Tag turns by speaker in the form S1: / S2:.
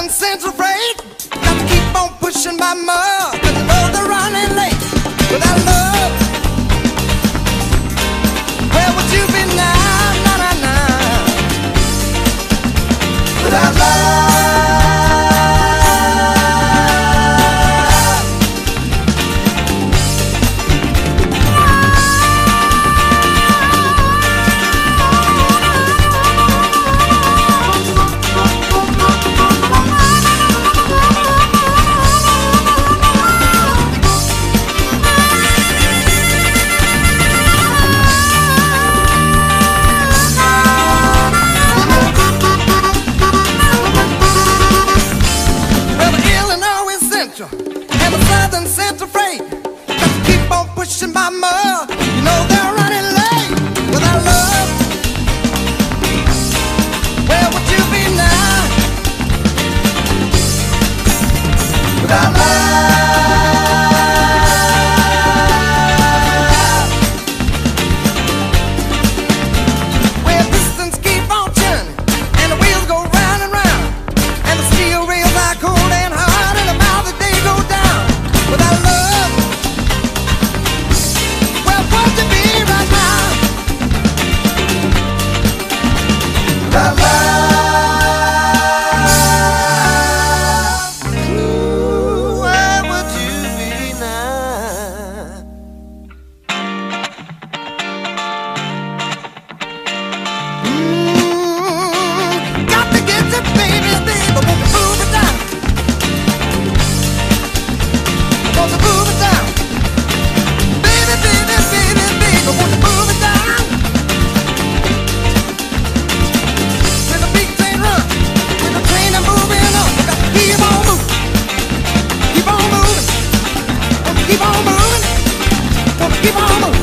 S1: seven cents of freight. Got to keep on pushing my mud. world keep on.